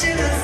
should have